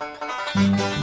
Música